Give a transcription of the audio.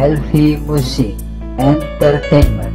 healthy music, entertainment,